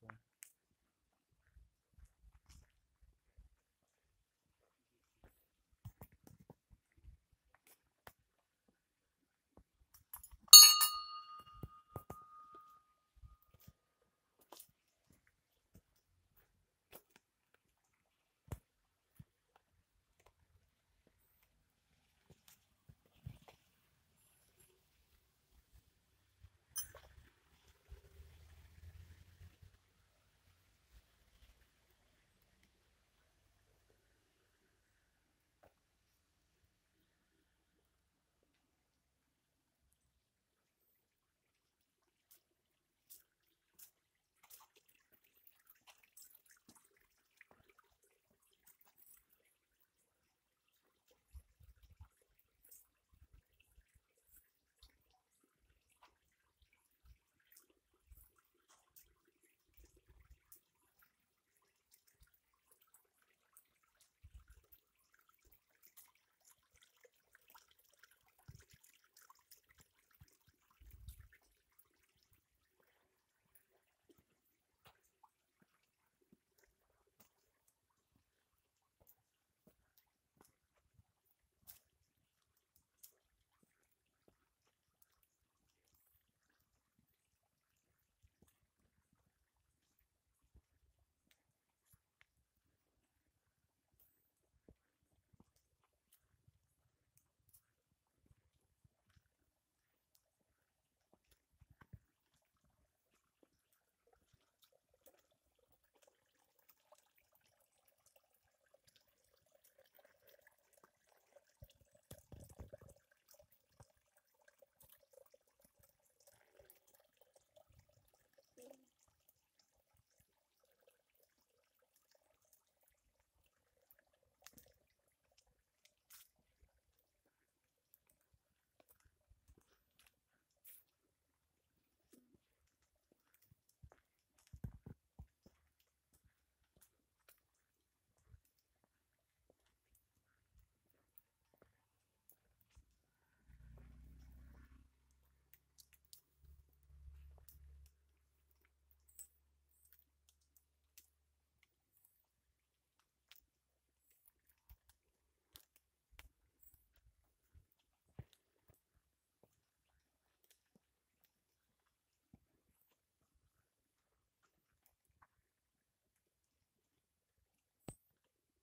people.